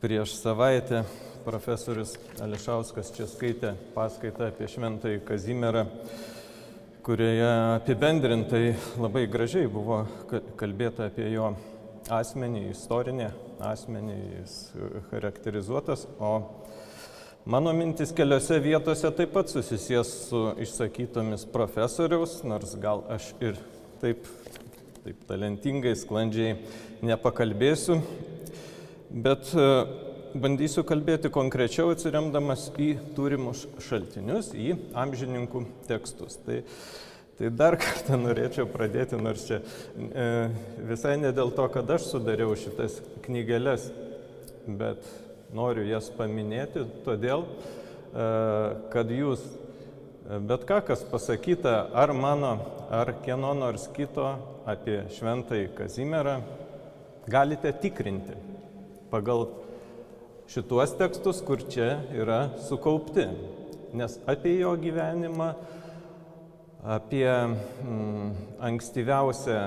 Prieš savaitę profesorius Ališauskas čia skaitė paskaitą apie šventąjį Kazimierą, kurioje apibendrintai labai gražiai buvo kalbėta apie jo asmenį, istorinį asmenį, jis charakterizuotas, o mano mintis keliose vietose taip pat susisės su išsakytomis profesoriaus, nors gal aš ir taip, taip talentingai, sklandžiai nepakalbėsiu, Bet e, bandysiu kalbėti konkrečiau atsiremdamas į turimus šaltinius, į amžininkų tekstus. Tai, tai dar kartą norėčiau pradėti, nors čia e, visai ne dėl to, kad aš sudariau šitas knygelės, bet noriu jas paminėti, todėl, e, kad jūs e, bet ką, kas pasakyta ar mano, ar kieno nors kito apie šventąjį Kazimierą, galite tikrinti pagal šituos tekstus, kur čia yra sukaupti. Nes apie jo gyvenimą, apie mm, ankstyviausią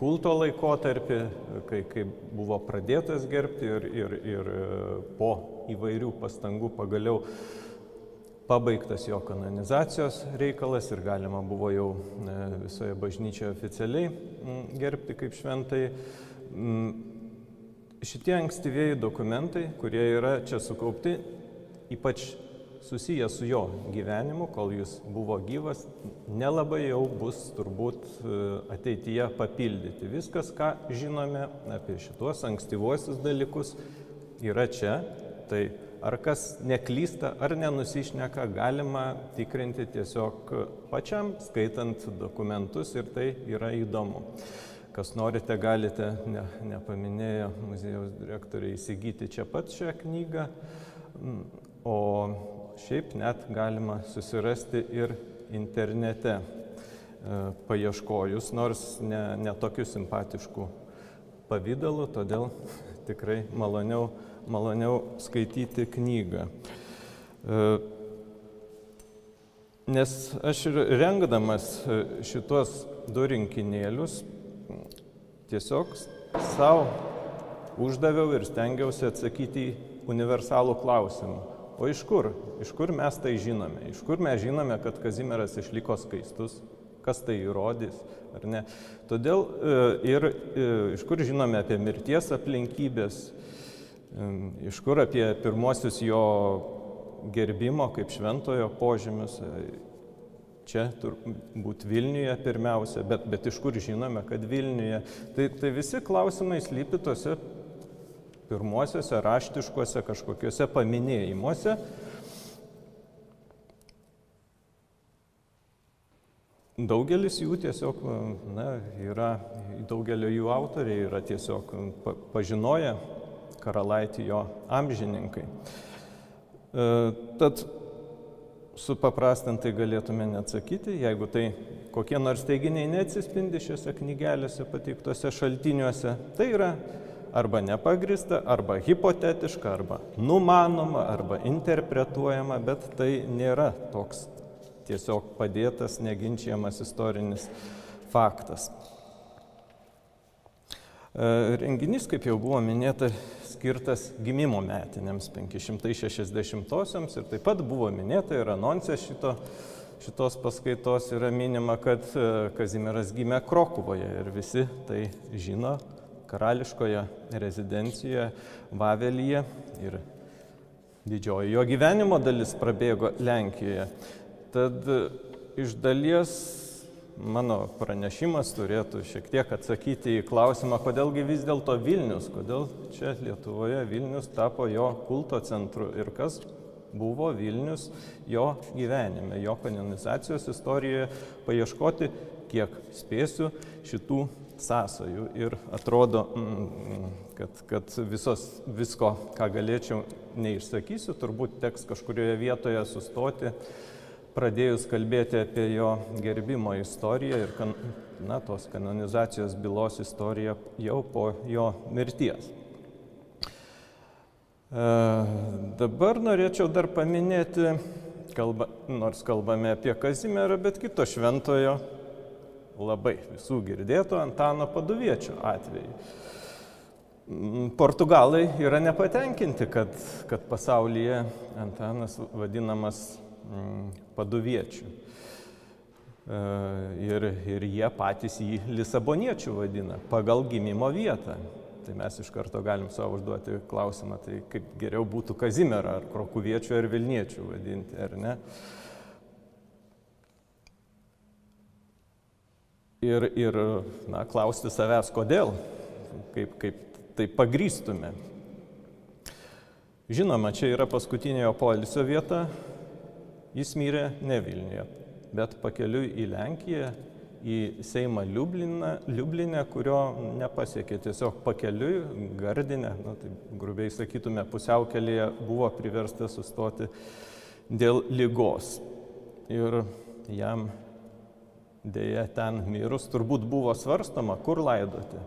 kulto laikotarpį, kai, kai buvo pradėtas gerbti ir, ir, ir po įvairių pastangų pagaliau pabaigtas jo kanonizacijos reikalas ir galima buvo jau e, visoje bažnyčioje oficialiai mm, gerbti kaip šventai. Šitie ankstyvieji dokumentai, kurie yra čia sukaupti, ypač susiję su jo gyvenimu, kol jis buvo gyvas, nelabai jau bus turbūt e, ateityje papildyti. Viskas, ką žinome apie šituos ankstyvuosius dalykus, yra čia. Tai ar kas neklysta, ar nenusišneka, galima tikrinti tiesiog pačiam, skaitant dokumentus ir tai yra įdomu. Kas norite, galite, ne, nepaminėjo muziejaus direktoriai, įsigyti čia pat šią knygą, o šiaip net galima susirasti ir internete e, paieškojus, nors ne, ne tokiu simpatišku pavydalu, todėl tikrai maloniau, maloniau skaityti knygą. E, nes aš ir rengdamas e, šitos du rinkinėlius Tiesiog savo uždaviau ir stengiausi atsakyti į universalų klausimą. O iš kur? Iš kur mes tai žinome? Iš kur mes žinome, kad Kazimieras išliko skaistus? Kas tai įrodys? Ar ne? Todėl e, ir e, iš kur žinome apie mirties aplinkybės, e, iš kur apie pirmosius jo gerbimo kaip šventojo požymius, čia turbūt Vilniuje pirmiausia, bet, bet iš kur žinome, kad Vilniuje. Tai, tai visi klausimai slypi tose pirmuosiuose raštiškuose kažkokiuose paminėjimuose. Daugelis jų tiesiog, na, yra, daugelio jų autoriai yra tiesiog pažinoję karalaitį jo amžininkai. E, tad supaprastintai galėtume neatsakyti, jeigu tai kokie nors teiginiai neatsispindi šiuose knygelėse pateiktose šaltiniuose, tai yra arba nepagrista, arba hipotetiška, arba numanoma, arba interpretuojama, bet tai nėra toks tiesiog padėtas, neginčiamas istorinis faktas. E, renginys, kaip jau buvo minėta, skirtas gimimo metinėms 560-osiams ir taip pat buvo minėta ir anonsė šito, šitos paskaitos yra minima, kad e, Kazimieras gimė Krokuvoje ir visi tai žino karališkoje rezidencijoje Vavelyje ir didžioji jo gyvenimo dalis prabėgo Lenkijoje. Tad e, iš dalies mano pranešimas turėtų šiek tiek atsakyti į klausimą, kodėlgi vis dėlto Vilnius, kodėl čia Lietuvoje Vilnius tapo jo kulto centru ir kas buvo Vilnius jo gyvenime, jo kanonizacijos istorijoje, paieškoti, kiek spėsiu šitų sąsajų. Ir atrodo, mm, kad, kad visos, visko, ką galėčiau, neišsakysiu, turbūt teks kažkurioje vietoje sustoti pradėjus kalbėti apie jo gerbimo istoriją ir kan, na, tos kanonizacijos bylos istoriją jau po jo mirties. E, dabar norėčiau dar paminėti, kalba, nors kalbame apie Kazimierą, bet kito šventojo, labai visų girdėto Antano Paduviečio atveju. Portugalai yra nepatenkinti, kad, kad pasaulyje Antanas vadinamas paduviečių. E, ir, ir jie patys jį Lisaboniečių vadina pagal gimimo vietą. Tai mes iš karto galim savo užduoti klausimą, tai kaip geriau būtų Kazimerą ar Krokuviečių ar Vilniečių vadinti, ar ne? Ir, ir na, klausti savęs, kodėl, kaip, kaip tai pagrystume. Žinoma, čia yra paskutinė jo polisio vieta, jis mirė ne Vilniuje, bet pakeliui į Lenkiją, į Seimą Liubliną, Liublinę, kurio nepasiekė tiesiog pakeliui, gardinę, nu, tai grubiai sakytume, pusiaukelėje buvo priverstas sustoti dėl lygos. Ir jam dėja ten mirus turbūt buvo svarstama, kur laidoti.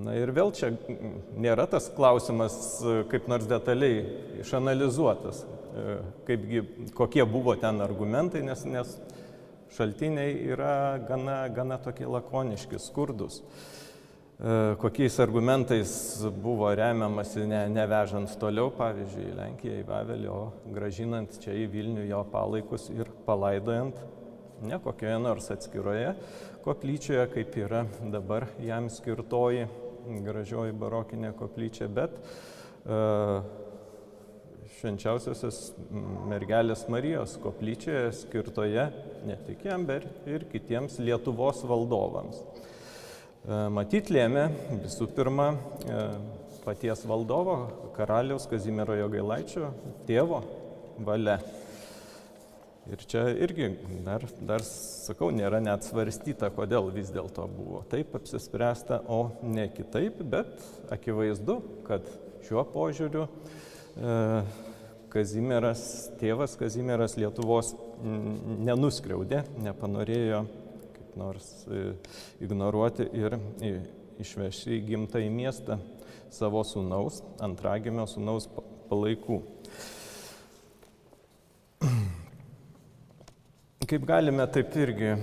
Na ir vėl čia nėra tas klausimas kaip nors detaliai išanalizuotas, E, kaipgi, kokie buvo ten argumentai, nes, nes šaltiniai yra gana, gana tokie lakoniški, skurdus. E, kokiais argumentais buvo remiamasi ne, nevežant toliau, pavyzdžiui, į Lenkiją, į Vavelį, o gražinant čia į Vilnių jo palaikus ir palaidojant ne kokioje nors atskiroje koplyčioje, kaip yra dabar jam skirtoji gražioji barokinė koplyčia, bet uh, švenčiausiosios mergelės Marijos koplyčioje skirtoje ne tik jam, bet ir kitiems Lietuvos valdovams. E, matyt lėmė visų pirma e, paties valdovo, karaliaus Kazimiero Jogailaičio tėvo valia. Ir čia irgi dar, dar sakau, nėra net svarstyta, kodėl vis dėlto buvo taip apsispręsta, o ne kitaip, bet akivaizdu, kad šiuo požiūriu e, Kazimieras, tėvas Kazimieras Lietuvos nenuskriaudė, nepanorėjo kaip nors e, ignoruoti ir išvežti į gimtąjį miestą savo sūnaus, antragimio sūnaus palaikų. Kaip galime taip irgi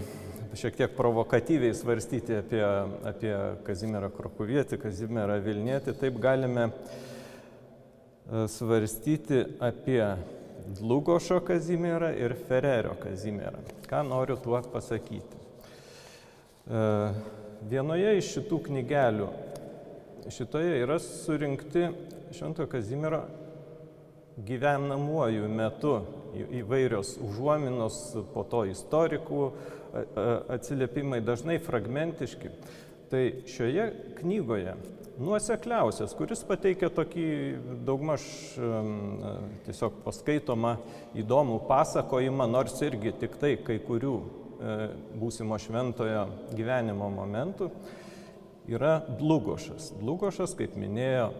šiek tiek provokatyviai svarstyti apie, apie Kazimierą Krokuvietį, Kazimierą Vilnietį, taip galime E, svarstyti apie Dlugošo Kazimierą ir Fererio Kazimierą. Ką noriu tuo pasakyti? E, vienoje iš šitų knygelių, šitoje yra surinkti Šventojo Kazimiero gyvenamuoju metu įvairios užuominos, po to istorikų atsiliepimai, dažnai fragmentiški. Tai šioje knygoje nuosekliausias, kuris pateikia tokį daugmaž tiesiog paskaitomą įdomų pasakojimą, nors irgi tik tai kai kurių e, būsimo šventojo gyvenimo momentų, yra Dlugošas. Dlugošas, kaip minėjo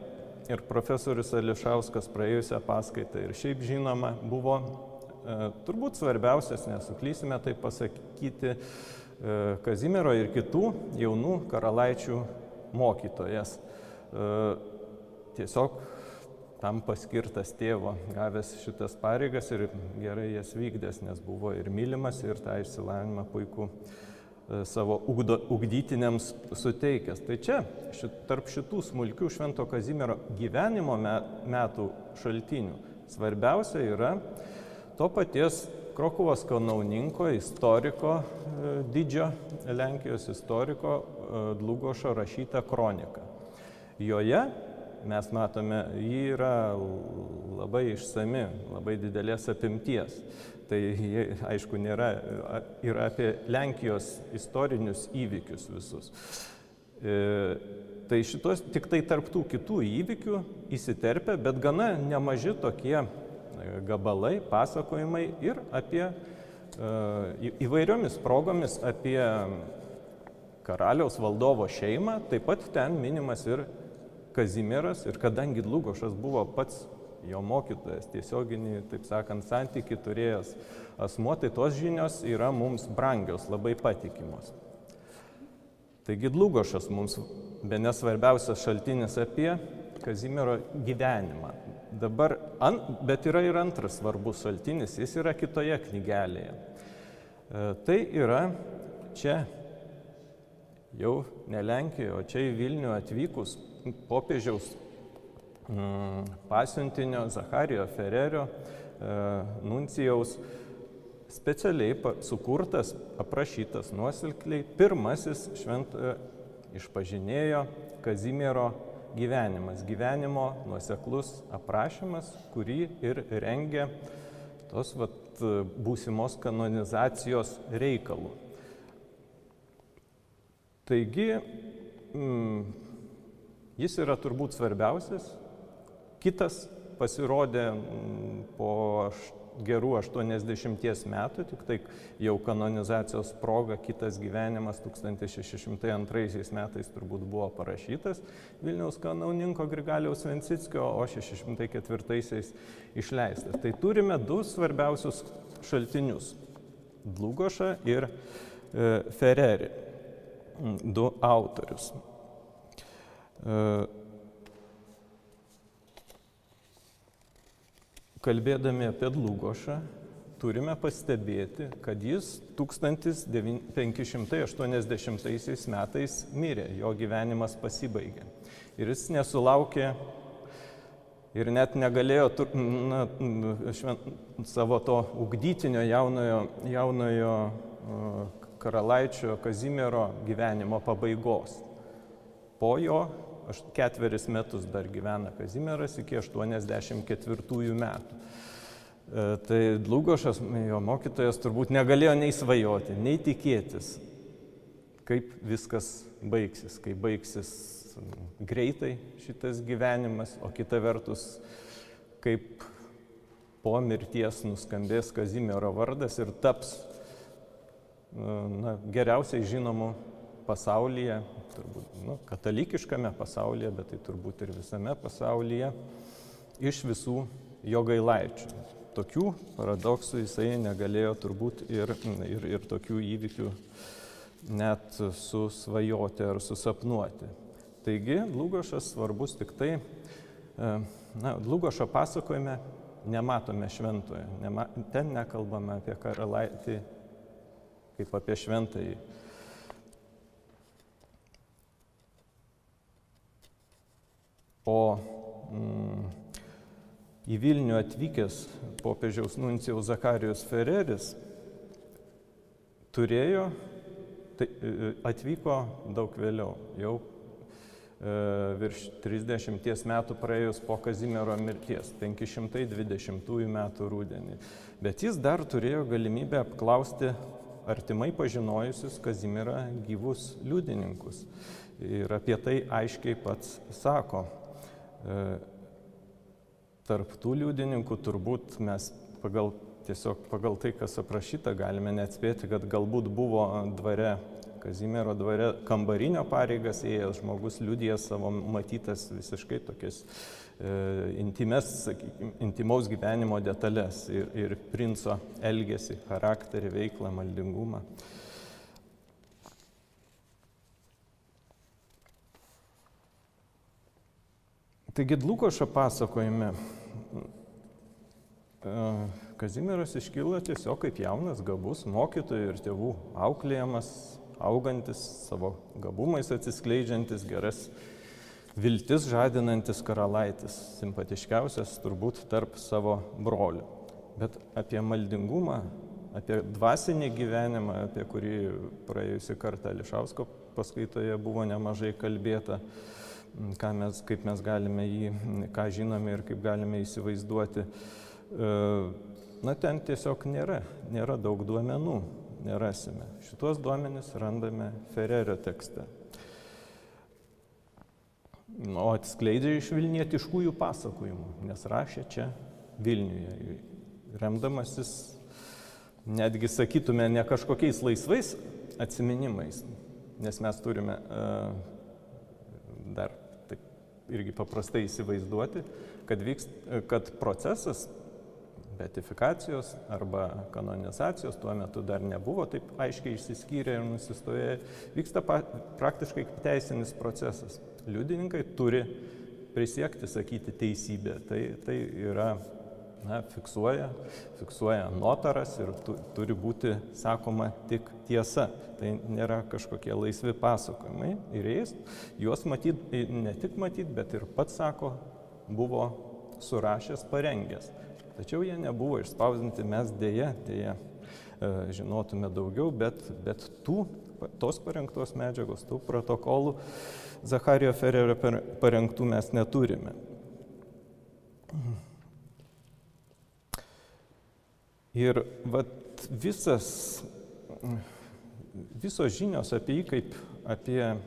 ir profesorius Ališauskas praėjusią paskaitą ir šiaip žinoma, buvo turbūt svarbiausias, nesuklysime tai pasakyti, e, Kazimiero ir kitų jaunų karalaičių mokytojas. E, tiesiog tam paskirtas tėvo, gavęs šitas pareigas ir gerai jas vykdęs, nes buvo ir mylimas, ir tą išsilavinimą puikų e, savo ugdo, ugdytiniams suteikęs. Tai čia, šit, tarp šitų smulkių Švento Kazimiero gyvenimo metų šaltinių, svarbiausia yra to paties Krokuvos kanauninko, istoriko, e, didžio Lenkijos istoriko Dlugošo rašyta kronika. Joje mes matome, ji yra labai išsami, labai didelės apimties. Tai aišku nėra ir apie Lenkijos istorinius įvykius visus. E, tai šitos tik tai tarptų kitų įvykių įsiterpia, bet gana nemaži tokie e, gabalai, pasakojimai ir apie e, įvairiomis progomis apie karaliaus valdovo šeimą, taip pat ten minimas ir Kazimieras ir kadangi Lugošas buvo pats jo mokytojas, tiesioginį, taip sakant, santyki turėjęs asmuo, tai tos žinios yra mums brangios, labai patikimos. Taigi Dlugošas mums be nesvarbiausias šaltinis apie Kazimiero gyvenimą. Dabar, an, bet yra ir antras svarbus šaltinis, jis yra kitoje knygelėje. E, tai yra čia jau ne Lenkijoje, o čia į Vilnių atvykus popiežiaus mm, pasiuntinio Zacharijo Fererio e, nuncijaus specialiai sukurtas, aprašytas nuosilkliai pirmasis šventojo išpažinėjo Kazimiero gyvenimas, gyvenimo nuoseklus aprašymas, kurį ir rengia tos vat, būsimos kanonizacijos reikalų. Taigi, mm, jis yra turbūt svarbiausias. Kitas pasirodė mm, po gerų 80 metų, tik tai jau kanonizacijos proga kitas gyvenimas 1602 metais turbūt buvo parašytas Vilniaus kanauninko Grigaliaus Vencickio, o 604 išleistas. Tai turime du svarbiausius šaltinius - Dlugošą ir e, Ferreri, du autorius. Kalbėdami apie Dlugošą, turime pastebėti, kad jis 1580 metais mirė, jo gyvenimas pasibaigė. Ir jis nesulaukė ir net negalėjo na, šven, savo to ugdytinio jaunojo, jaunojo karalaičio Kazimiero gyvenimo pabaigos. Po jo ketveris metus dar gyvena Kazimieras iki 84 metų. E, tai Dlugošas, jo mokytojas, turbūt negalėjo nei svajoti, nei tikėtis, kaip viskas baigsis, kaip baigsis greitai šitas gyvenimas, o kita vertus, kaip po mirties nuskambės Kazimiero vardas ir taps na, geriausiai žinomu pasaulyje, turbūt nu, katalikiškame pasaulyje, bet tai turbūt ir visame pasaulyje, iš visų jo gailaičių. Tokių paradoksų jisai negalėjo turbūt ir, ir, ir tokių įvykių net susvajoti ar susapnuoti. Taigi, Lugošas svarbus tik tai, e, na, Lugošo pasakojime nematome šventojo, nema, ten nekalbame apie karalaitį kaip apie šventąjį O mm, į Vilnių atvykęs popiežiaus nuncijaus Zakarijos Ferreris turėjo, tai e, atvyko daug vėliau, jau e, virš 30 metų praėjus po Kazimiero mirties, 520 metų rūdienį. Bet jis dar turėjo galimybę apklausti artimai pažinojusius Kazimierą gyvus liudininkus. Ir apie tai aiškiai pats sako. E, tarp tų liudininkų turbūt mes pagal, tiesiog pagal tai, kas aprašyta, galime neatspėti, kad galbūt buvo dvare, Kazimiero dvare kambarinio pareigas ėjęs žmogus liudijęs savo matytas visiškai tokias e, intimes, sakykime, intimaus gyvenimo detalės ir, ir princo elgesį, charakterį, veiklą, maldingumą. Taigi Dlukošo pasakojime e, Kazimieras iškyla tiesiog kaip jaunas, gabus mokytojų ir tėvų auklėjamas, augantis, savo gabumais atsiskleidžiantis, geras viltis žadinantis karalaitis, simpatiškiausias turbūt tarp savo brolių. Bet apie maldingumą, apie dvasinį gyvenimą, apie kurį praėjusią kartą Lišausko paskaitoje buvo nemažai kalbėta, mes, kaip mes galime jį, ką žinome ir kaip galime įsivaizduoti. E, na, ten tiesiog nėra, nėra daug duomenų, nerasime. Šitos duomenys randame Ferrerio tekste. O atskleidžia iš Vilnietiškųjų pasakojimų, nes rašė čia Vilniuje, remdamasis, netgi sakytume, ne kažkokiais laisvais atsiminimais, nes mes turime uh, dar irgi paprastai įsivaizduoti, kad, vyks, kad procesas beatifikacijos arba kanonizacijos tuo metu dar nebuvo taip aiškiai išsiskyrę ir nusistovėję, vyksta pa, praktiškai teisinis procesas. Liudininkai turi prisiekti sakyti teisybę. Tai, tai yra na, fiksuoja, fiksuoja notaras ir tu, turi būti sakoma tik tiesa. Tai nėra kažkokie laisvi pasakojimai. Ir jais juos matyt, ne tik matyt, bet ir pats sako, buvo surašęs, parengęs. Tačiau jie nebuvo išspausdinti, mes dėje, dėje žinotume daugiau, bet, bet tų, tos parengtos medžiagos, tų protokolų Zacharijo Ferrerio parengtų mes neturime. Ir vat, visas, visos žinios apie jį kaip apie e,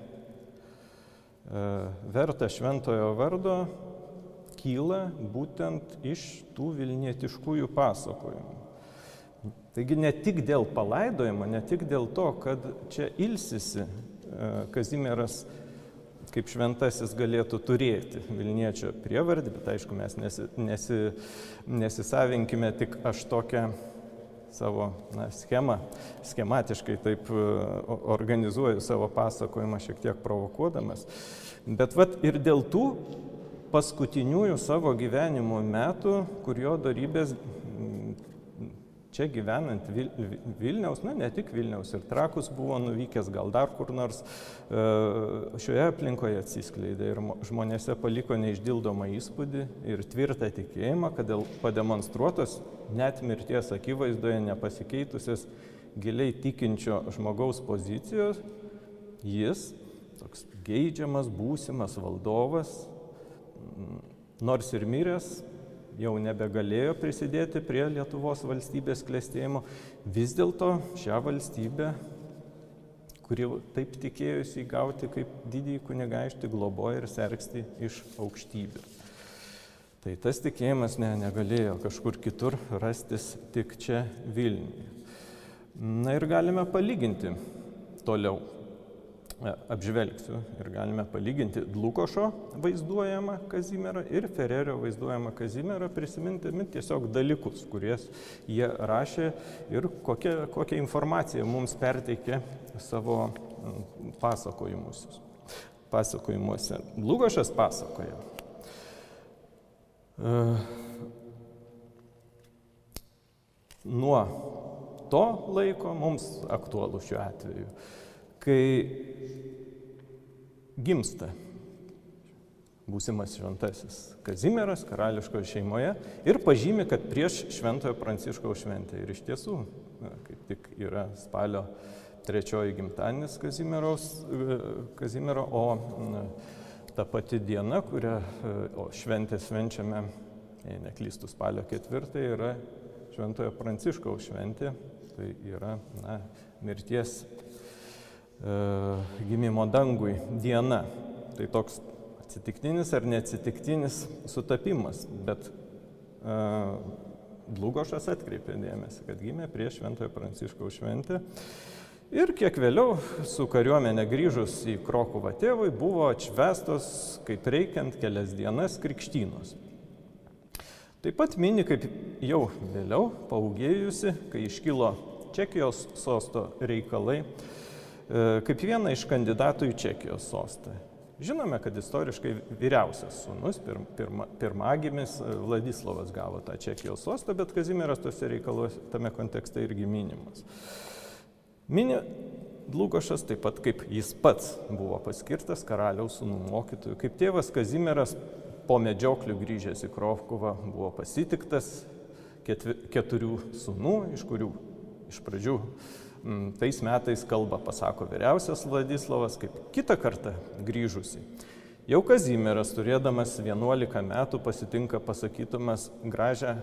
vertą šventojo vardo kyla būtent iš tų vilnietiškųjų pasakojimų. Taigi ne tik dėl palaidojimo, ne tik dėl to, kad čia ilsisi e, Kazimieras kaip šventasis galėtų turėti Vilniečio prievardį, bet aišku, mes nesi, nesi, nesisavinkime tik aš tokią savo na, schemą, schematiškai taip e, organizuoju savo pasakojimą, šiek tiek provokuodamas. Bet vat ir dėl tų paskutiniųjų savo gyvenimo metų, kur jo darybės čia gyvenant Vilniaus, na ne tik Vilniaus ir Trakus buvo nuvykęs, gal dar kur nors e, šioje aplinkoje atsiskleidė ir žmonėse paliko neišdildomą įspūdį ir tvirtą tikėjimą, kad pademonstruotos net mirties akivaizdoje nepasikeitusios giliai tikinčio žmogaus pozicijos, jis, toks geidžiamas būsimas valdovas, nors ir miręs, jau nebegalėjo prisidėti prie Lietuvos valstybės klėstėjimo, vis dėlto šią valstybę, kuri taip tikėjusi įgauti kaip didįjį kunigaikštį, globoja ir sergsti iš aukštybių. Tai tas tikėjimas ne, negalėjo kažkur kitur rastis tik čia Vilniuje. Na ir galime palyginti toliau apžvelgsiu ir galime palyginti Lukošo vaizduojamą Kazimierą ir Fererio vaizduojamą Kazimierą, prisimintami tiesiog dalykus, kurias jie rašė ir kokią, kokią informaciją mums perteikė savo pasakojimuose. pasakojimuose. Lukošas pasakoja. Nuo to laiko mums aktualu šiuo atveju kai gimsta būsimas šventasis Kazimieras karališkoje šeimoje ir pažymi, kad prieš Šventojo Pranciškaus šventę. Ir iš tiesų, kaip tik yra spalio trečioji gimtadienis Kazimiero, o ta pati diena, kurią šventę švenčiame, jei neklystų spalio ketvirtą, yra Šventojo Pranciškaus šventė. Tai yra na, mirties E, gimimo dangui diena. Tai toks atsitiktinis ar neatsitiktinis sutapimas, bet uh, Dlugošas atkreipė dėmesį, kad gimė prieš Šventojo Pranciškaus šventę. Ir kiek vėliau su kariuomenė grįžus į Krokuvą tėvui buvo atšvestos, kaip reikiant, kelias dienas krikštynos. Taip pat mini, kaip jau vėliau, paugėjusi, kai iškilo Čekijos sosto reikalai, E, kaip vieną iš kandidatų į Čekijos sostą. Žinome, kad istoriškai vyriausias sūnus, pir, pirma, pirmagimis e, Vladislavas gavo tą Čekijos sostą, bet Kazimieras tose reikaluose tame kontekste irgi minimas. Mini Dlugošas taip pat kaip jis pats buvo paskirtas karaliaus sūnų mokytojų, kaip tėvas Kazimieras po medžioklių grįžęs į Krovkovą buvo pasitiktas ketvi, keturių sūnų, iš kurių iš pradžių tais metais kalbą pasako vyriausias Vladislavas, kaip kitą kartą grįžusi. Jau Kazimieras, turėdamas 11 metų, pasitinka pasakytumas gražią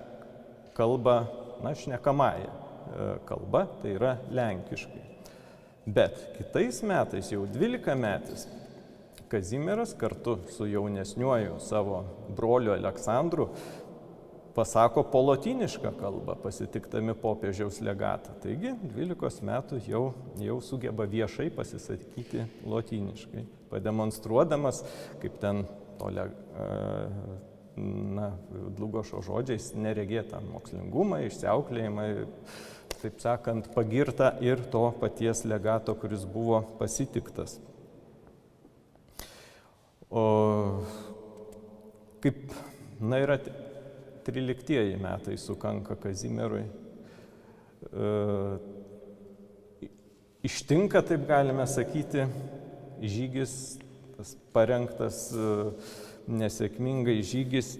kalbą, na, šnekamąją e, kalbą, tai yra lenkiškai. Bet kitais metais, jau 12 metais, Kazimieras kartu su jaunesniuoju savo broliu Aleksandru pasako po lotinišką kalbą, pasitiktami popiežiaus legatą. Taigi 12 metų jau, jau sugeba viešai pasisakyti lotiniškai, pademonstruodamas, kaip ten tole, na, Dlugošo žodžiais, neregėtą mokslingumą, išsiauklėjimą, taip sakant, pagirta ir to paties legato, kuris buvo pasitiktas. O kaip, na, yra 13 metai sukanka Kazimierui. Ištinka, taip galime sakyti, žygis, tas parengtas nesėkmingai žygis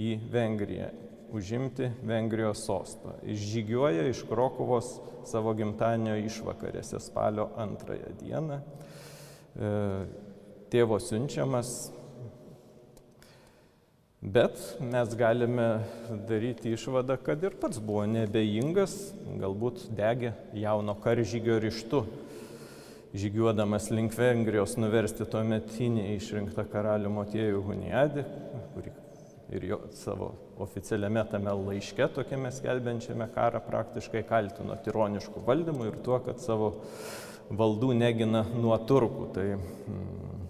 į Vengriją, užimti Vengrijos sostą. Išžygiuoja iš Krokovos savo gimtadienio išvakarėse spalio antrąją dieną. Tėvo siunčiamas Bet mes galime daryti išvadą, kad ir pats buvo nebejingas, galbūt degė jauno karžygio ryštu, žygiuodamas link Vengrijos nuversti tuo metinį išrinktą karalių Motiejų Huniadį, kurį ir jo savo oficialiame tame laiške, tokiame skelbiančiame karą, praktiškai kaltino tironiškų valdymų ir tuo, kad savo valdų negina nuo turkų. Tai mm,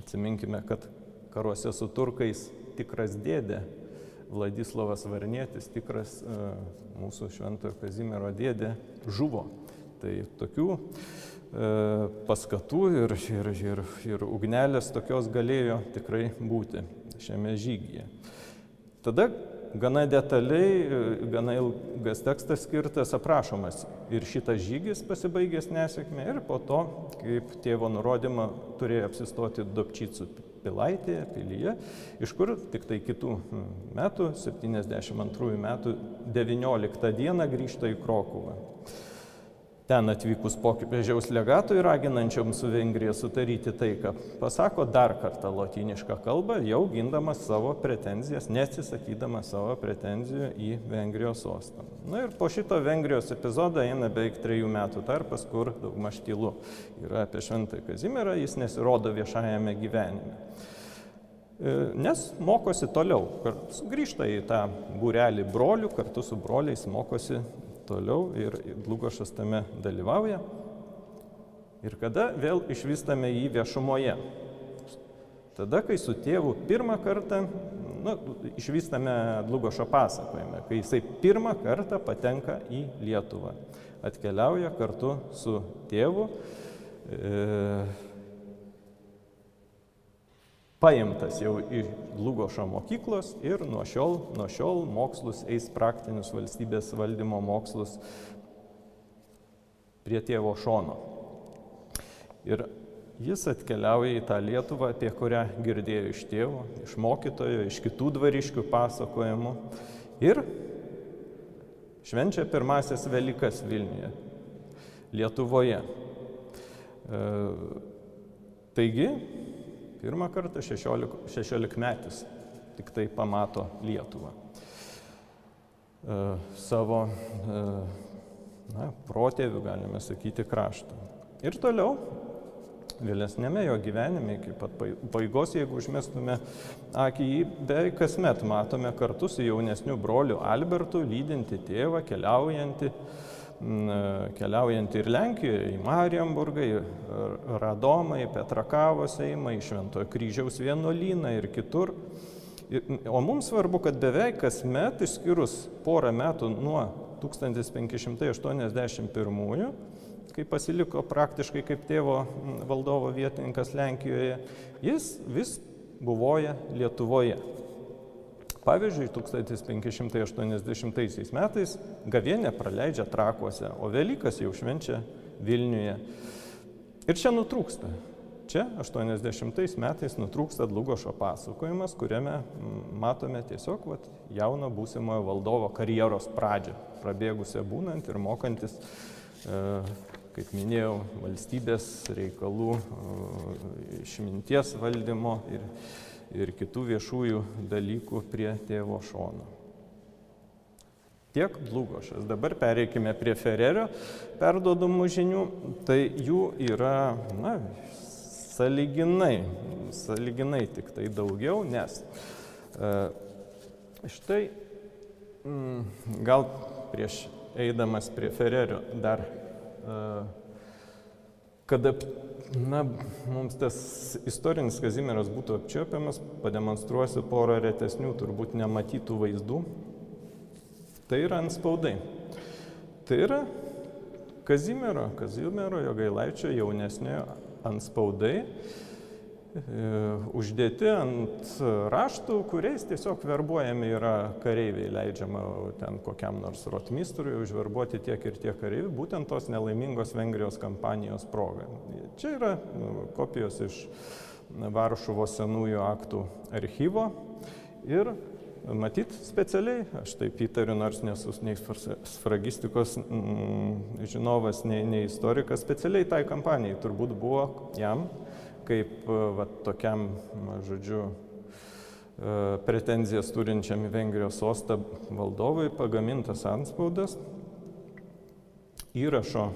atsiminkime, kad karuose su turkais tikras dėdė, Vladislavas Varnietis, tikras uh, mūsų šventojo Kazimiero dėdė, žuvo. Tai tokių uh, paskatų ir, ir, ir, ir ugnelės tokios galėjo tikrai būti šiame žygyje. Tada gana detaliai, gana ilgas tekstas skirtas aprašomas ir šitas žygis pasibaigęs nesėkmė ir po to, kaip tėvo nurodymą turėjo apsistoti Dobčycų pilaitėje, pilyje, iš kur tik tai kitų metų, 72 metų 19 dieną grįžta į Krokuvą. Ten atvykus popiežiaus legatui raginančiam su Vengrija sutaryti taiką, pasako dar kartą lotynišką kalbą, jau gindamas savo pretenzijas, nesisakydamas savo pretenzijų į Vengrijos sostą. Na ir po šito Vengrijos epizodo eina beveik trejų metų tarpas, kur daugmaž tylu yra apie Šventąjį Kazimierą, jis nesirodo viešajame gyvenime. E, nes mokosi toliau, grįžta į tą būrelį brolių, kartu su broliais mokosi toliau ir Dlugošas tame dalyvauja. Ir kada vėl išvystame jį viešumoje. Tada, kai su tėvu pirmą kartą, nu, išvystame Dlugošo pasakojime, kai jisai pirmą kartą patenka į Lietuvą. Atkeliauja kartu su tėvu. E, paimtas jau iš Lugošo mokyklos ir nuo šiol, nuo šiol mokslus eis praktinius valstybės valdymo mokslus prie tėvo šono. Ir jis atkeliauja į tą Lietuvą, apie kurią girdėjo iš tėvo, iš mokytojo, iš kitų dvariškių pasakojimų ir švenčia pirmasis Velykas Vilniuje, Lietuvoje. E, taigi, Pirmą kartą 16, 16 metis tik tai pamato Lietuvą. E, savo e, na, protėvių, galime sakyti, kraštą. Ir toliau, vėlesnėme jo gyvenime, iki pat paigos, jeigu užmestume akį į, beveik kasmet matome kartu su jaunesniu broliu Albertu lydinti tėvą, keliaujantį keliaujant ir Lenkijoje, į Marienburgą, į Radomą, į Petrakavo Seimą, į Šventojo kryžiaus vienuolyną ir kitur. O mums svarbu, kad beveik kasmet, išskyrus porą metų nuo 1581, kai pasiliko praktiškai kaip tėvo valdovo vietininkas Lenkijoje, jis vis buvoja Lietuvoje. Pavyzdžiui, 1580 metais gavienę praleidžia trakuose, o Velykas jau švenčia Vilniuje. Ir čia nutrūksta. Čia 80 metais nutrūksta Dlugošo pasakojimas, kuriame matome tiesiog vat, jauno būsimojo valdovo karjeros pradžią, prabėgusią būnant ir mokantis, e, kaip minėjau, valstybės reikalų, e, išminties valdymo ir, ir kitų viešųjų dalykų prie tėvo šono. Tiek Dlugošas. Dabar pereikime prie Fererio perdodamų žinių. Tai jų yra, na, saliginai, saliginai tik tai daugiau, nes e, štai mm, gal prieš eidamas prie Fererio dar, kada na, mums tas istorinis Kazimieras būtų apčiopiamas, pademonstruosiu porą retesnių, turbūt nematytų vaizdų. Tai yra ant spaudai. Tai yra Kazimiero, Kazimiero Jogailaičio jaunesniojo ant spaudai. Uždėti ant raštų, kuriais tiesiog verbuojami yra kareiviai, leidžiama ten kokiam nors rotmistrui užverbuoti tiek ir tiek kareivių, būtent tos nelaimingos Vengrijos kampanijos proga. Čia yra nu, kopijos iš Varšuvo senųjų aktų archyvo ir Matyt, specialiai, aš taip įtariu, nors nesu nei sfragistikos mm, žinovas, nei, nei istorikas, specialiai tai kampanijai turbūt buvo jam, kaip va, tokiam, žodžiu, e, pretenzijas turinčiam į Vengrijos sostą valdovui pagamintas anspaudas. Įrašo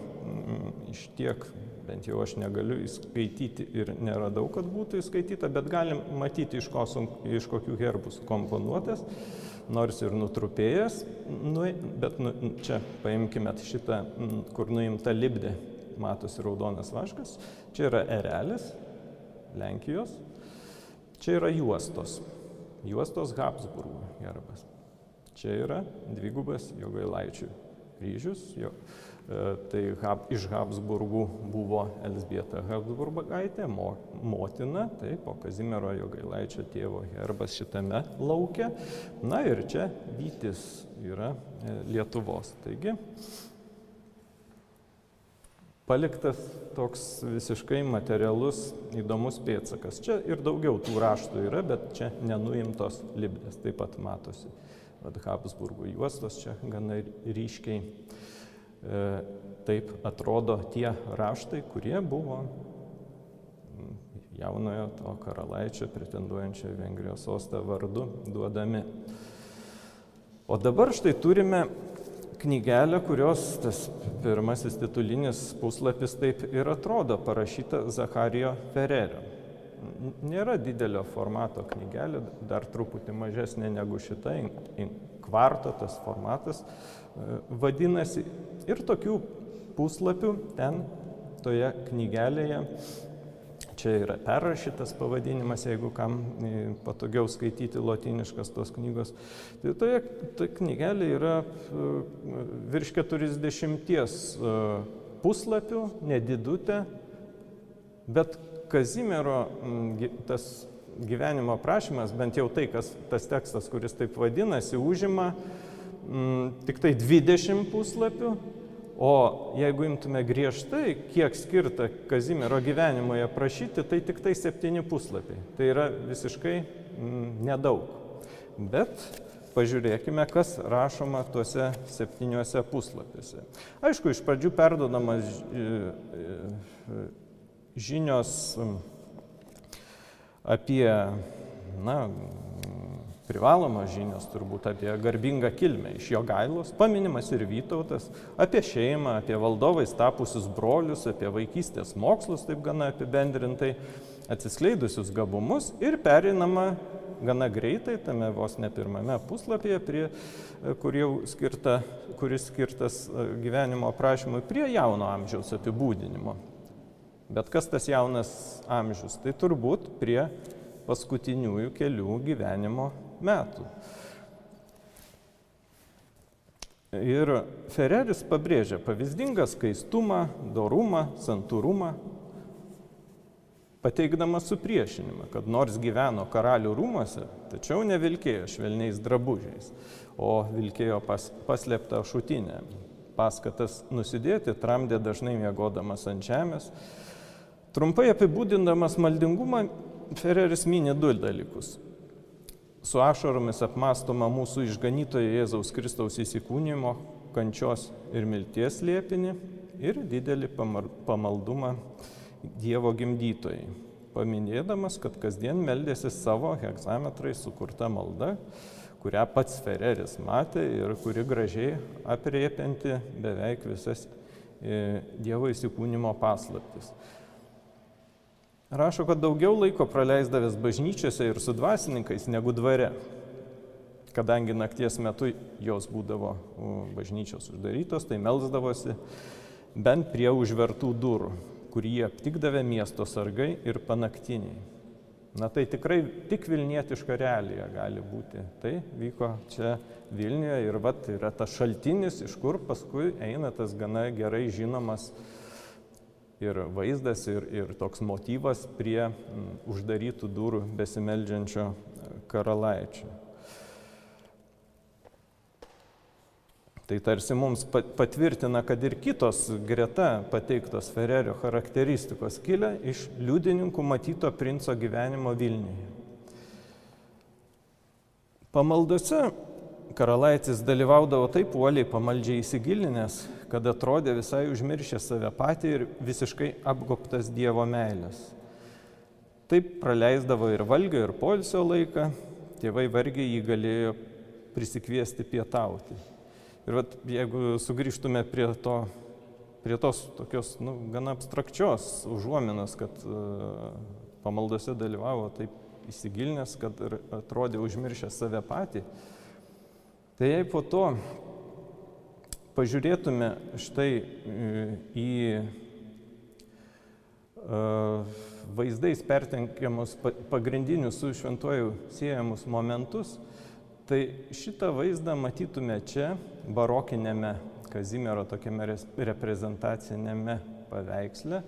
iš tiek bent jau aš negaliu įskaityti ir neradau, kad būtų įskaityta, bet galim matyti, iš, ko, iš kokių herbų komponuotas, nors ir nutrupėjęs, nu, bet nu, čia paimkime šitą, kur nuimta libdė, matosi raudonas vaškas, čia yra erelis, Lenkijos, čia yra juostos, juostos Habsburgų herbas. Čia yra dvigubas Jogailaičių kryžius, jo, E, tai iš Habsburgų buvo Elsbieta Habsburgaitė, mo, motina, tai po Kazimiero Jogailaičio tėvo herbas šitame laukia. Na ir čia Vytis yra e, Lietuvos. Taigi paliktas toks visiškai materialus įdomus pėtsakas. Čia ir daugiau tų raštų yra, bet čia nenuimtos libdės, taip pat matosi. Vat Habsburgų juostos čia gana ryškiai E, taip atrodo tie raštai, kurie buvo jaunojo to karalaičio pretenduojančio Vengrijos sostą vardu duodami. O dabar štai turime knygelę, kurios tas pirmasis titulinis puslapis taip ir atrodo, parašyta Zacharijo Fererio. Nėra didelio formato knygelė, dar truputį mažesnė negu šita, kvarto tas formatas e, vadinasi, Ir tokių puslapių ten toje knygelėje, čia yra perrašytas pavadinimas, jeigu kam e, patogiau skaityti lotiniškas tos knygos. Tai toje ta knygelė yra e, virš 40 e, puslapių, nedidutė, bet Kazimiero tas gyvenimo aprašymas, bent jau tai, kas tas tekstas, kuris taip vadinasi, užima mm, tik tai 20 puslapių, o jeigu imtume griežtai, kiek skirta Kazimiero gyvenimoje aprašyti, tai tik tai 7 puslapiai. Tai yra visiškai mm, nedaug. Bet pažiūrėkime, kas rašoma tuose septyniuose puslapiuose. Aišku, iš pradžių perdodamas e, e, žinios apie na, privalomos žinios turbūt apie garbingą kilmę iš jo gailos, paminimas ir Vytautas, apie šeimą, apie valdovais tapusius brolius, apie vaikystės mokslus, taip gana apibendrintai, atsiskleidusius gabumus ir perinama gana greitai, tame vos ne pirmame puslapyje, prie, kur skirta, kuris skirtas e, gyvenimo aprašymui, prie jauno amžiaus apibūdinimo. Bet kas tas jaunas amžius? Tai turbūt prie paskutiniųjų kelių gyvenimo metų. Ir Fereris pabrėžia pavyzdingą skaistumą, dorumą, santūrumą, pateikdamas supriešinimą, kad nors gyveno karalių rūmose, tačiau nevilkėjo švelniais drabužiais, o vilkėjo pas, paslėptą šutinę. Paskatas nusidėti tramdė dažnai mėgodamas ant žemės. Trumpai apibūdindamas maldingumą, Fereris minė du dalykus su ašaromis apmastoma mūsų išganytojo Jėzaus Kristaus įsikūnymo, kančios ir milties liepinį ir didelį pamaldumą Dievo gimdytojai, paminėdamas, kad kasdien meldėsi savo hegzametrai sukurta malda, kurią pats Fereris matė ir kuri gražiai apriepianti beveik visas e, Dievo įsikūnymo paslaptis rašo, kad daugiau laiko praleisdavęs bažnyčiose ir su dvasininkais negu dvare, kadangi nakties metu jos būdavo bažnyčios uždarytos, tai melzdavosi bent prie užvertų durų, kur jie aptikdavę miesto sargai ir panaktiniai. Na tai tikrai tik Vilnietiška realija gali būti. Tai vyko čia Vilniuje ir vat yra tas šaltinis, iš kur paskui eina tas gana gerai žinomas ir vaizdas, ir, ir toks motyvas prie uždarytų durų besimeldžiančio karalaičio. Tai tarsi mums patvirtina, kad ir kitos greta pateiktos Fererio charakteristikos kilia iš liudininkų matyto princo gyvenimo Vilniuje. Pamaldose karalaitis dalyvaudavo taip uoliai pamaldžiai įsigilinęs, kad atrodė visai užmiršęs save patį ir visiškai apgoptas Dievo meilės. Taip praleisdavo ir valgio, ir polsio laiką, tėvai vargiai jį galėjo prisikviesti pietauti. Ir vat, jeigu sugrįžtume prie, to, prie tos tokios nu, gana abstrakčios užuominos, kad uh, pamaldose dalyvavo taip įsigilinęs, kad atrodė užmiršęs save patį, tai jei po to pažiūrėtume štai e, į e, vaizdais pertenkiamus pagrindinius su šventuoju siejamus momentus, tai šitą vaizdą matytume čia, barokinėme Kazimiero tokiame reprezentacinėme paveiksle,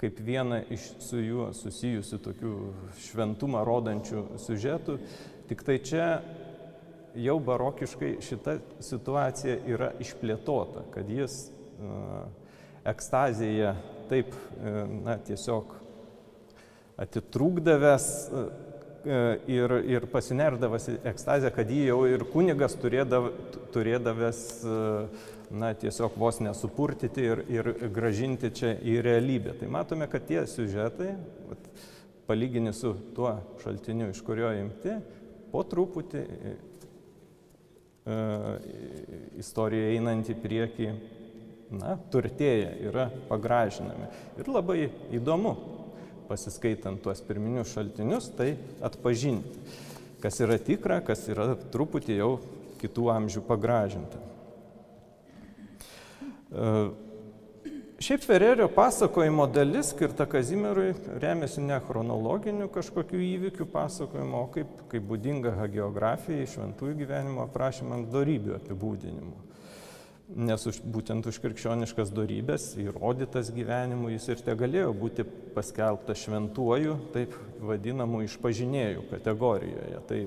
kaip vieną iš su juo susijusių tokių šventumą rodančių siužetų. Tik tai čia jau barokiškai šita situacija yra išplėtota, kad jis uh, ekstazėje taip, uh, na, tiesiog atitrūkdavęs uh, ir, ir pasinerdavęs į ekstazę, kad jį jau ir kunigas turėdav, turėdavęs, na, tiesiog vos nesupurtyti ir, ir gražinti čia į realybę. Tai matome, kad tie siužetai, palyginti su tuo šaltiniu, iš kurio imti, po truputį E, istorija einant į priekį, na, turtėja, yra pagražinami. Ir labai įdomu, pasiskaitant tuos pirminius šaltinius, tai atpažinti, kas yra tikra, kas yra truputį jau kitų amžių pagražinta. E, Šiaip Fererio pasakojimo dalis skirta Kazimierui remiasi ne chronologiniu kažkokiu įvykiu pasakojimu, o kaip, kaip būdinga hagiografijai, šventųjų gyvenimo aprašymams darybių apibūdinimu. Nes už, būtent už krikščioniškas darybės įrodytas gyvenimu jis ir te galėjo būti paskelbtas šventuoju, taip vadinamu išpažinėjų kategorijoje. Tai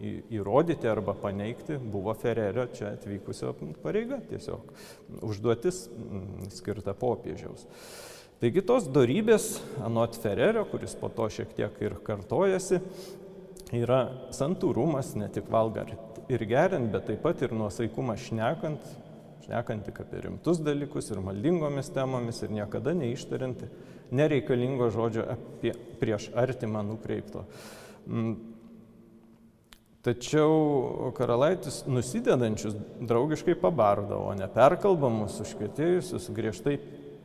įrodyti arba paneigti buvo Fererio čia atvykusio pareiga tiesiog. Užduotis mm, skirta popiežiaus. Taigi tos darybės, anot Fererio, kuris po to šiek tiek ir kartojasi, yra santūrumas, ne tik valgant ir geriant, bet taip pat ir nuosaikumas šnekant, šnekant tik apie rimtus dalykus ir maldingomis temomis ir niekada neištarinti nereikalingo žodžio apie prieš artimą nukreipto. Tačiau karalaitis nusidedančius draugiškai pabardavo, neperkalbamus, užkėtėjusius griežtai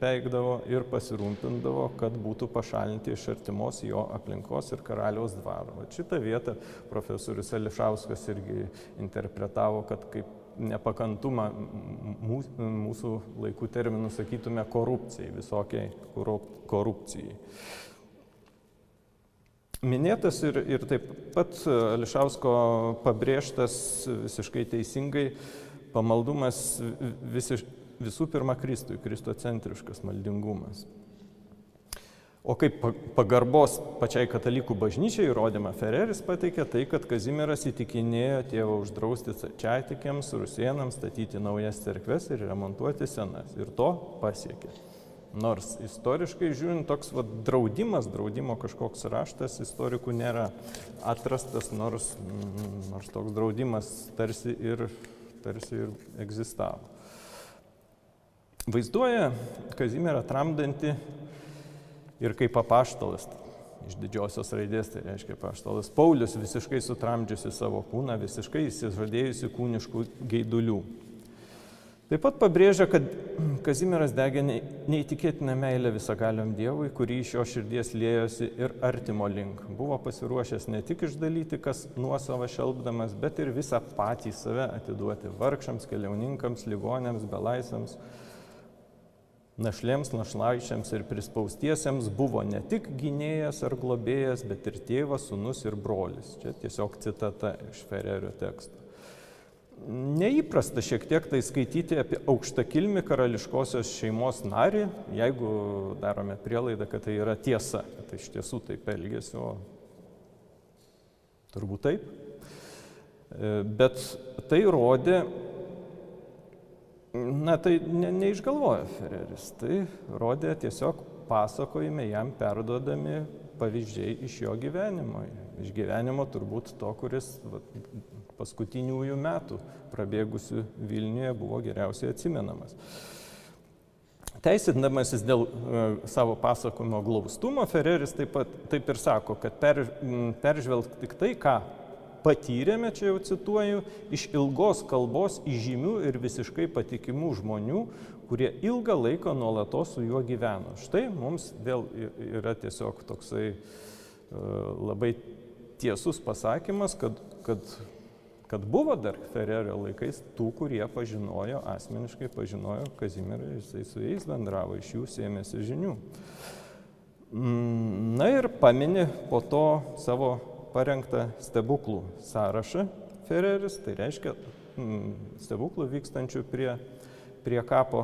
peikdavo ir pasirūpindavo, kad būtų pašalinti iš artimos jo aplinkos ir karaliaus dvaro. Va šitą vietą profesorius Ališauskas irgi interpretavo, kad kaip nepakantumą mūsų laikų terminų sakytume korupcijai, visokiai korupcijai. Minėtas ir, ir taip pat Ališausko pabrėžtas visiškai teisingai pamaldumas visiš, visų pirma Kristui, kristocentriškas maldingumas. O kaip pagarbos pačiai katalikų bažnyčiai įrodymą Fereris pateikė tai, kad Kazimieras įtikinėjo tėvą uždrausti čiatikiams, rusienams statyti naujas cerkves ir remontuoti senas. Ir to pasiekė. Nors istoriškai žiūrint, toks va, draudimas, draudimo kažkoks raštas istorikų nėra atrastas, nors, mm, nors toks draudimas tarsi ir, tarsi ir egzistavo. Vaizduoja Kazimierą tramdantį ir kaip apaštalas. Iš didžiosios raidės tai reiškia paštalas Paulius visiškai sutramdžiusi savo kūną, visiškai įsižadėjusi kūniškų geidulių. Taip pat pabrėžia, kad Kazimieras degė neįtikėtiną meilę visagaliam Dievui, kurį iš jo širdies lėjosi ir artimo link. Buvo pasiruošęs ne tik išdalyti, kas nuosavą šelbdamas, bet ir visą patį save atiduoti vargšams, keliauninkams, ligonėms, belaisams, našlėms, našlaičiams ir prispaustiesiems buvo ne tik gynėjas ar globėjas, bet ir tėvas, sunus ir brolis. Čia tiesiog citata iš Fererio teksto. Neįprasta šiek tiek tai skaityti apie aukštakilmį karališkosios šeimos narį, jeigu darome prielaidą, kad tai yra tiesa, kad tai iš tiesų taip elgesi, o turbūt taip. E, bet tai rodė, na tai ne, neišgalvojo Ferreris, tai rodė tiesiog pasakojime jam perduodami pavyzdžiai iš jo gyvenimo. Iš gyvenimo turbūt to, kuris va, paskutiniųjų metų prabėgusių Vilniuje buvo geriausiai atsimenamas. Teisindamasis dėl e, savo pasakojimo glaustumo, Ferreris taip, pat, taip ir sako, kad per, peržvelgti tik tai, ką patyrėme, čia jau cituoju, iš ilgos kalbos įžymių ir visiškai patikimų žmonių, kurie ilgą laiką nuolatos su juo gyveno. Štai mums vėl yra tiesiog toksai e, labai tiesus pasakymas, kad, kad kad buvo dar Ferrerio laikais tų, kurie pažinojo, asmeniškai pažinojo Kazimirą ir jisai su jais bendravo, iš jų sėmėsi žinių. Mm, na ir pamini po to savo parengtą stebuklų sąrašą Ferreris, tai reiškia mm, stebuklų vykstančių prie, prie kapo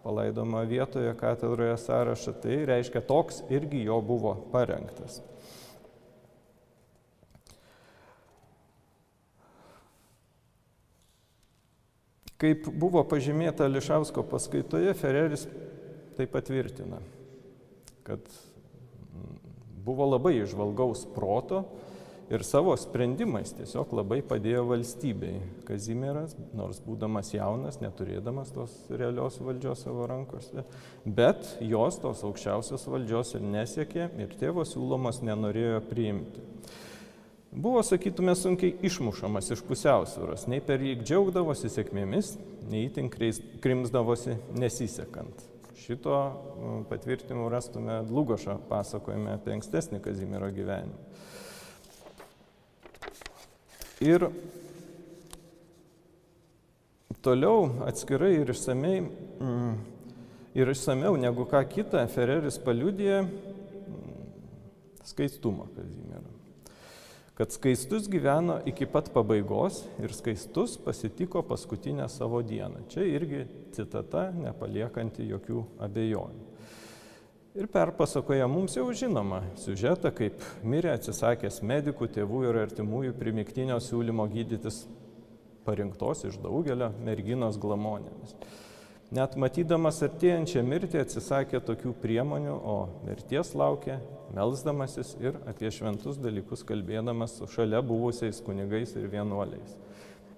palaidoma vietoje katedroje sąrašą, tai reiškia toks irgi jo buvo parengtas. Kaip buvo pažymėta Lišausko paskaitoje, Ferreris tai patvirtina, kad buvo labai išvalgaus proto ir savo sprendimais tiesiog labai padėjo valstybei. Kazimieras, nors būdamas jaunas, neturėdamas tos realios valdžios savo rankose, bet jos tos aukščiausios valdžios ir nesiekė ir tėvo siūlomos nenorėjo priimti buvo, sakytume, sunkiai išmušamas iš pusiausvėros, nei per jį džiaugdavosi sėkmėmis, nei įtin krimsdavosi nesisekant. Šito mm, patvirtimų rastume Dlugošo pasakojime apie ankstesnį Kazimiero gyvenimą. Ir toliau atskirai ir išsamei, mm, ir išsameu negu ką kitą Ferreris paliudė mm, skaistumą Kazimiero kad skaistus gyveno iki pat pabaigos ir skaistus pasitiko paskutinę savo dieną. Čia irgi citata, nepaliekanti jokių abejonių. Ir perpasakoja mums jau žinoma siužetą, kaip mirė atsisakęs medikų, tėvų ir artimųjų primiktinio siūlymo gydytis parinktos iš daugelio merginos glamonėmis. Net matydamas artėjančią mirtį atsisakė tokių priemonių, o mirties laukė, melzdamasis ir apie šventus dalykus kalbėdamas su šalia buvusiais kunigais ir vienuoliais.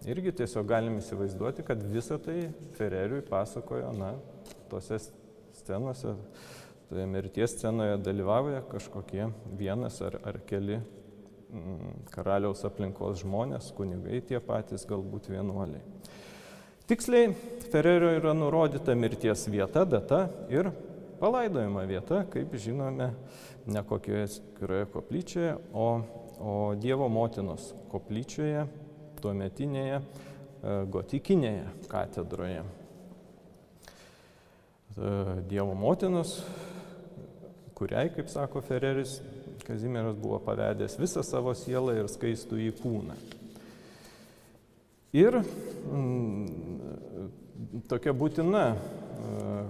Irgi tiesiog galim įsivaizduoti, kad visą tai Ferreriui pasakojo, na, tose scenose, toje mirties scenoje dalyvauja kažkokie vienas ar, ar keli mm, karaliaus aplinkos žmonės, kunigai tie patys, galbūt vienuoliai. Tiksliai Ferrerio yra nurodyta mirties vieta, data ir palaidojimo vieta, kaip žinome, ne kokioje atskiroje koplyčioje, o, o Dievo motinos koplyčioje, tuometinėje e, gotikinėje katedroje. E, Dievo motinos, kuriai, kaip sako Ferreris, Kazimieras buvo pavedęs visą savo sielą ir skaistų į kūną. Ir mm, tokia būtina e,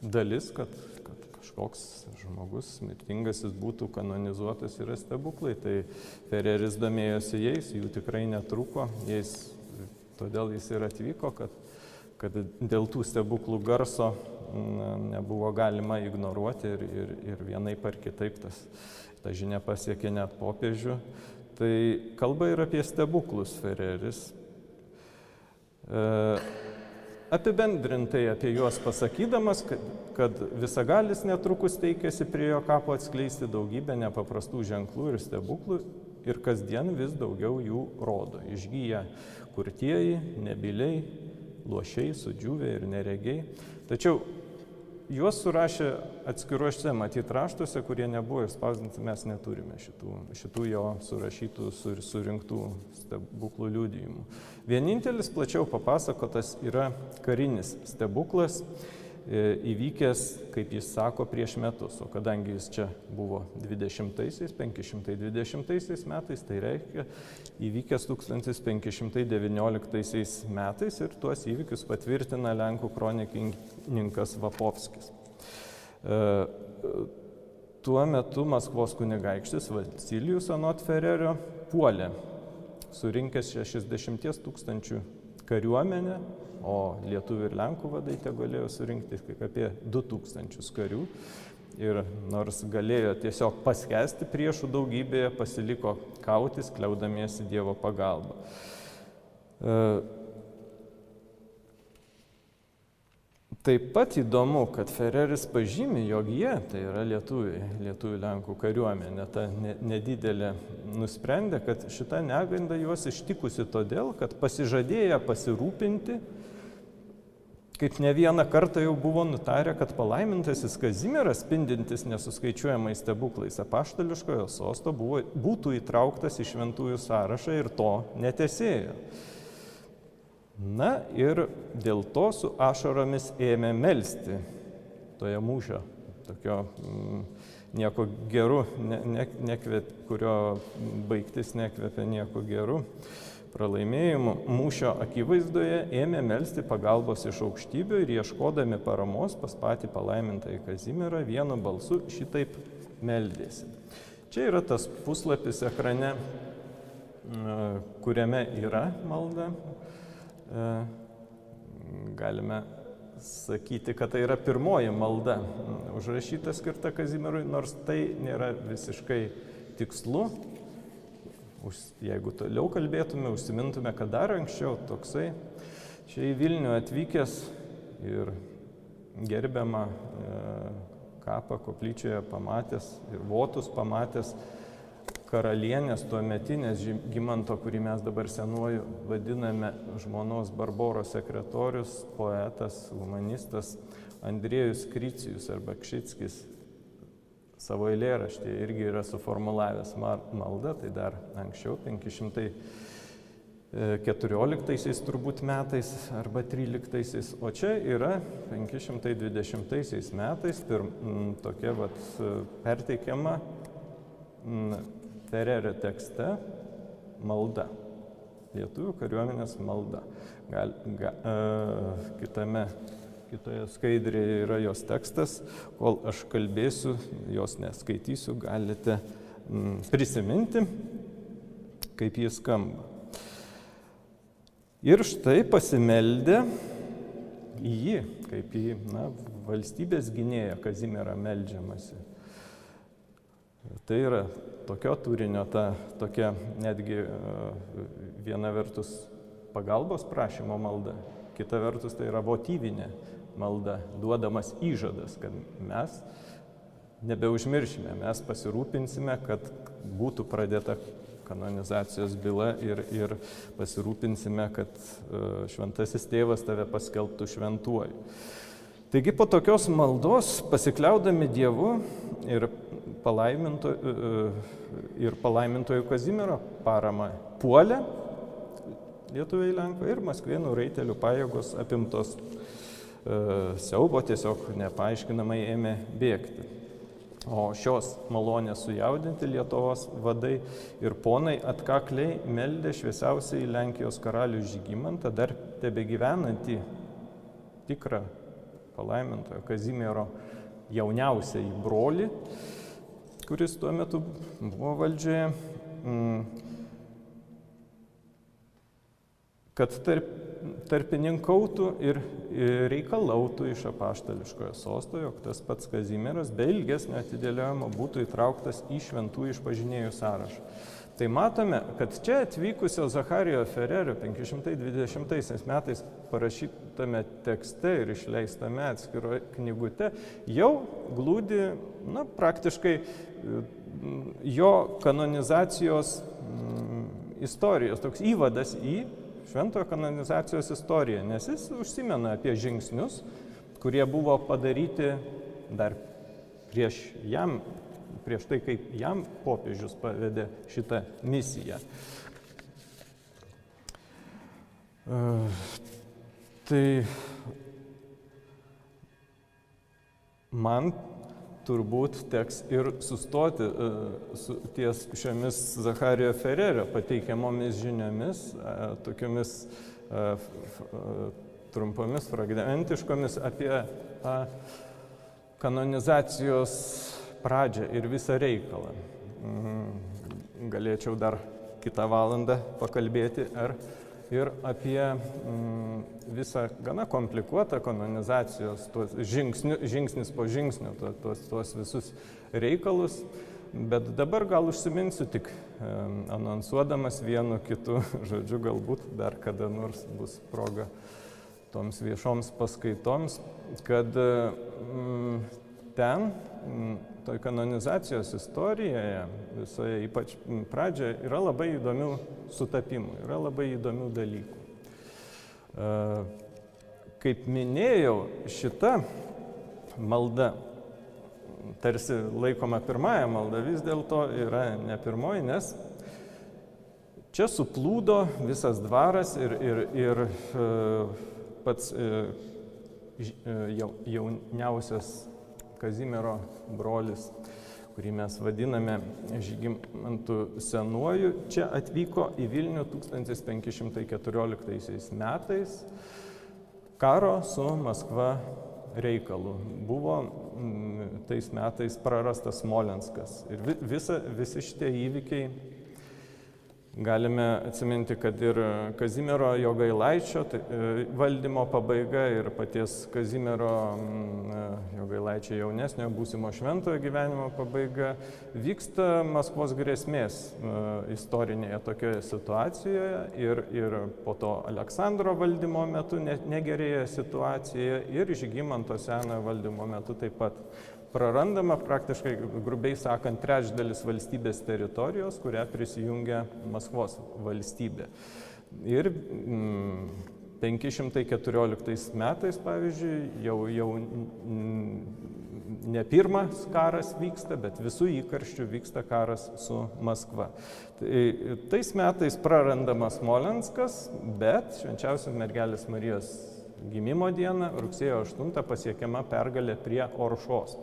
dalis, kad, kad kažkoks žmogus mirtingasis būtų kanonizuotas yra stebuklai. Tai Ferreris domėjosi jais, jų tikrai netruko, jais, todėl jis ir atvyko, kad, kad dėl tų stebuklų garso nebuvo galima ignoruoti ir, ir, ir vienaip ar kitaip tas, ta žinia pasiekė net popiežių. Tai kalba ir apie stebuklus Ferreris. Apibendrintai apie juos pasakydamas, kad, kad visagalis netrukus teikėsi prie jo kapo atskleisti daugybę nepaprastų ženklų ir stebuklų ir kasdien vis daugiau jų rodo. Išgyja kurtieji, nebiliai, lošiai, sudžiūvė ir neregiai. Tačiau Juos surašė atskiruose matyt raštuose, kurie nebuvo išspausdinti, mes neturime šitų, šitų jo surašytų sur, surinktų stebuklų liūdėjimų. Vienintelis plačiau papasakotas yra karinis stebuklas, e, įvykęs, kaip jis sako, prieš metus, o kadangi jis čia buvo 20-aisiais, 520 metais, tai reiškia įvykęs 1519 metais ir tuos įvykius patvirtina Lenkų kronikininkas Vapovskis. E, tuo metu Maskvos kunigaikštis Vasilijus Anot Ferrerio puolė, surinkęs 60 tūkstančių kariuomenę o lietuvių ir lenkų vadai te galėjo surinkti apie 2000 karių. Ir nors galėjo tiesiog paskesti priešų daugybėje, pasiliko kautis, kliaudamiesi Dievo pagalbą. E, taip pat įdomu, kad Ferreris pažymi, jog jie, tai yra lietuviai, lietuvių lenkų kariuomenė, ta nedidelė, nusprendė, kad šita neganda juos ištikusi todėl, kad pasižadėję pasirūpinti, kaip ne vieną kartą jau buvo nutarę, kad palaimintasis Kazimieras, spindintis nesuskaičiuojamais stebuklais apaštališkojo sosto, buvo, būtų įtrauktas į šventųjų sąrašą ir to netesėjo. Na ir dėl to su ašaromis ėmė melstį toje mūšio, tokio mm, nieko geru, ne, ne, nekvėp, kurio baigtis nekvėpia nieko geru pralaimėjimų mūšio akivaizdoje ėmė melstį pagalbos iš aukštybių ir ieškodami paramos pas patį palaimintąjį Kazimierą vienu balsu šitaip meldėsi. Čia yra tas puslapis ekrane, kuriame yra malda. E, galime sakyti, kad tai yra pirmoji malda užrašyta skirta Kazimierui, nors tai nėra visiškai tikslu, jeigu toliau kalbėtume, užsimintume, kad dar anksčiau toksai čia į Vilnių atvykęs ir gerbiamą e, kapą koplyčioje pamatęs ir votus pamatęs karalienės tuo metinės Gimanto, kurį mes dabar senuoju vadiname žmonos Barboros sekretorius, poetas, humanistas Andriejus Krycijus arba Kšitskis savo eilėraštį irgi yra suformulavęs maldą, tai dar anksčiau, 514 turbūt metais arba 13, o čia yra 520 metais pir, m, tokia vat, perteikiama Fererio tekste malda. Lietuvių kariuomenės malda. Gal, ga, uh, kitame kitoje skaidrėje yra jos tekstas, kol aš kalbėsiu, jos neskaitysiu, galite mm, prisiminti, kaip jis skamba. Ir štai pasimeldė į jį, kaip į na, valstybės gynėją Kazimierą meldžiamasi. Tai yra tokio turinio, ta tokia netgi viena vertus pagalbos prašymo malda, kita vertus tai yra votyvinė malda, duodamas įžadas, kad mes nebeužmiršime, mes pasirūpinsime, kad būtų pradėta kanonizacijos byla ir, ir pasirūpinsime, kad e, šventasis tėvas tave paskelbtų šventuoju. Taigi po tokios maldos, pasikliaudami Dievu ir, palaiminto, e, e, ir palaimintojų Kazimiero parama puolė lietuviai Lenko ir Maskvėnų raitelių pajėgos apimtos E, siaubo tiesiog nepaaiškinamai ėmė bėgti. O šios malonės sujaudinti Lietuvos vadai ir ponai atkakliai meldė šviesiausiai Lenkijos karalių Žygimantą, dar tebe gyvenantį tikrą palaimintojo Kazimiero jauniausiai broli, kuris tuo metu buvo valdžioje, mm, kad tarp tarpininkautų ir reikalautų iš apaštališkojo sosto, jog tas pats Kazimieras be ilgesnio atidėliojimo būtų įtrauktas į šventų išpažinėjų sąrašą. Tai matome, kad čia atvykusio Zacharijo Ferrerio 520 metais parašytame tekste ir išleistame atskiroje knygute jau glūdi, na, praktiškai jo kanonizacijos mm, istorijos, toks įvadas į šventojo kanonizacijos istoriją, nes jis užsimena apie žingsnius, kurie buvo padaryti dar prieš jam, prieš tai, kaip jam popiežius pavedė šitą misiją. Uh, tai man turbūt teks ir sustoti e, su ties šiomis Zacharijo Ferrerio pateikiamomis žiniomis, e, tokiamis e, trumpomis, fragmentiškomis apie kanonizacijos pradžią ir visą reikalą. Mhm. Galėčiau dar kitą valandą pakalbėti ar ir apie mm, visą gana komplikuotą kanonizacijos, žingsniu, žingsnis po žingsnio, tuos, tuos visus reikalus. Bet dabar gal užsiminsiu tik anonsuodamas vienu kitu žodžiu, galbūt dar kada nors bus proga toms viešoms paskaitoms, kad ten toj kanonizacijos istorijoje, visoje ypač pradžioje, yra labai įdomių sutapimų, yra labai įdomių dalykų. E, kaip minėjau, šita malda, tarsi laikoma pirmąją maldą, vis dėlto yra ne pirmoji, nes čia suplūdo visas dvaras ir, ir, ir e, pats e, jauniausias Kazimiero brolis, kurį mes vadiname Žygimantų senuoju, čia atvyko į Vilnių 1514 metais karo su Maskva reikalu. Buvo mm, tais metais prarastas Smolenskas. Ir visa, visi šitie įvykiai Galime atsiminti, kad ir Kazimiero Jogailaičio tai, e, valdymo pabaiga ir paties Kazimiero mm, e, Jogailaičio jaunesnio būsimo šventojo gyvenimo pabaiga vyksta Maskvos grėsmės e, istorinėje tokioje situacijoje ir, ir po to Aleksandro valdymo metu negerėja situacija ir Žygimanto senojo valdymo metu taip pat prarandama praktiškai, grubiai sakant, trečdalis valstybės teritorijos, kurią prisijungia Maskvos valstybė. Ir mm, 514 metais, pavyzdžiui, jau, jau ne pirmas karas vyksta, bet visų įkarščių vyksta karas su Maskva. Tai, tais metais prarandamas Smolenskas, bet švenčiausios mergelės Marijos gimimo dieną, rugsėjo 8 pasiekiama pergalė prie Oršos.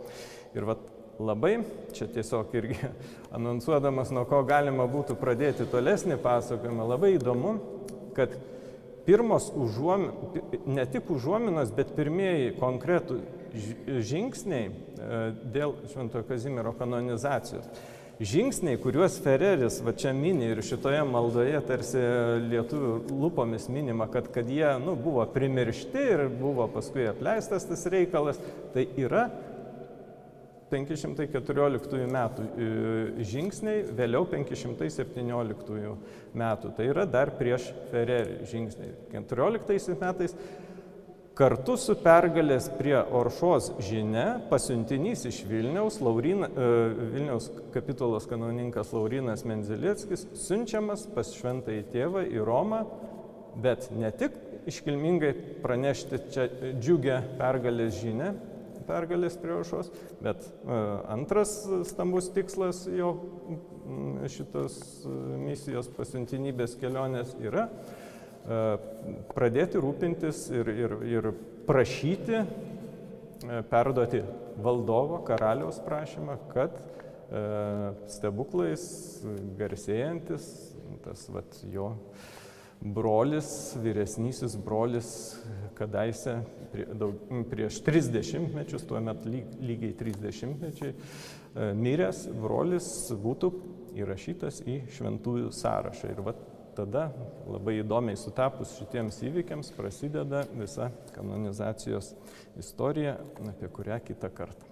Ir vat labai, čia tiesiog irgi anonsuodamas, nuo ko galima būtų pradėti tolesnį pasakojimą, labai įdomu, kad pirmos užuominos, ne tik užuominos, bet pirmieji konkretų žingsniai e, dėl Šventojo Kazimiero kanonizacijos žingsniai, kuriuos Fereris va čia mini ir šitoje maldoje tarsi lietuvių lūpomis minima, kad, kad jie nu, buvo primiršti ir buvo paskui apleistas tas reikalas, tai yra 514 metų e, žingsniai, vėliau 517 metų. Tai yra dar prieš Fererį žingsniai. 14 metais Kartu su pergalės prie Oršos žinia pasiuntinys iš Vilniaus, Laurina, e, Vilniaus kapitulos kanauninkas Laurinas Menzilieckis siunčiamas pas šventąjį tėvą į Romą, bet ne tik iškilmingai pranešti čia džiugę pergalės žinę, pergalės prie Oršos, bet e, antras stambus tikslas jo šitos misijos pasiuntinybės kelionės yra pradėti rūpintis ir, ir, ir prašyti, e, perduoti valdovo karaliaus prašymą, kad e, stebuklais garsėjantis tas vat, jo brolis, vyresnysis brolis, kadaise prie, daug, prieš 30 mečius, tuo metu lyg, lygiai 30 mečiai, miręs brolis būtų įrašytas į šventųjų sąrašą. Ir vat tada labai įdomiai sutapus šitiems įvykiams prasideda visa kanonizacijos istorija, apie kurią kitą kartą.